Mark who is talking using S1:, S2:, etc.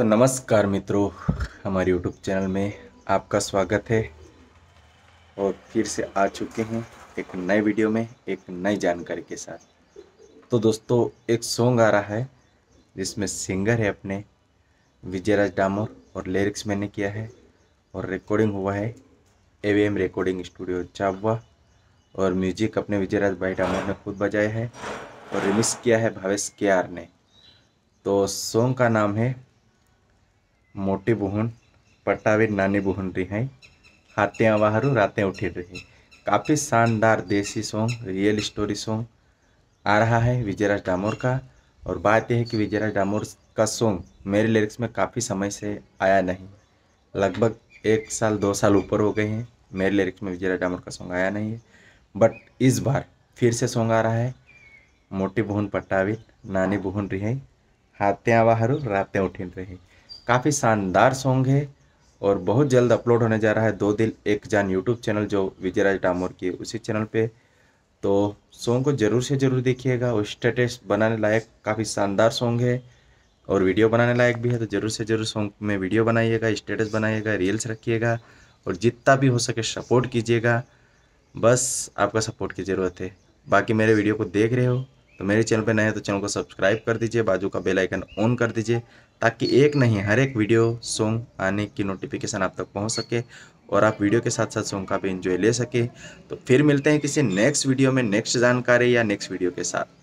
S1: तो नमस्कार मित्रों, हमारे यूट्यूब चैनल में आपका स्वागत है। और फिर से आ चुके हैं एक नए वीडियो में, एक नई जानकारी के साथ। तो दोस्तों, एक सॉन्ग आ रहा है, जिसमें सिंगर है अपने, विजयराज डामोर, और लिरिक्स मैंने किया है। और रिकॉर्डिंग हुआ है एवीएम रिकॉर्डिंग स्टूडियो चाबवा और म्यूज़िक अपने विजयराज भाई डामोर ने खुद बजाया है, और रिमिक्स किया है भावेश के ने। तो सॉन्ग का नाम है मोटी बुहन पट्टावीर नानी बुहन रही हैं हाथियाँ बाहरू रातें उठी रही। काफ़ी शानदार desi song real story song आ रहा है विजयराज डामोर का, और बात यह है कि विजयराज डामोर का सॉन्ग मेरे लिरिक्स में काफ़ी समय से आया नहीं। लगभग एक साल, दो साल ऊपर हो गए हैं, मेरे लिरिक्स में विजयराज डामोर का सॉन्ग आया नहीं है। बट इस बार फिर से सॉन्ग आ रहा है। मोटी बुहन पट्टावी नानी बुहन रही हाथियाँ बाहरू रातें उठी रही। काफ़ी शानदार सॉन्ग है और बहुत जल्द अपलोड होने जा रहा है दो दिल एक जान यूट्यूब चैनल जो विजयराज डामोर की उसी चैनल पे। तो सॉन्ग को ज़रूर से ज़रूर देखिएगा और स्टेटस बनाने लायक काफ़ी शानदार सॉन्ग है और वीडियो बनाने लायक भी है तो ज़रूर से ज़रूर सॉन्ग में वीडियो बनाइएगा स्टेटस बनाइएगा रील्स रखिएगा और जितना भी हो सके सपोर्ट कीजिएगा। बस आपका सपोर्ट की ज़रूरत है। बाकी मेरे वीडियो को देख रहे हो। तो मेरे चैनल पर नए हैं तो चैनल को सब्सक्राइब कर दीजिए, बाजू का बेल आइकन ऑन कर दीजिए, ताकि एक नहीं, हर एक वीडियो, सॉन्ग आने की नोटिफिकेशन आप तक पहुँच सके और आप वीडियो के साथ साथ सॉन्ग का भी इंजॉय ले सके। तो फिर मिलते हैं किसी नेक्स्ट वीडियो में, नेक्स्ट जानकारी या नेक्स्ट वीडियो के साथ।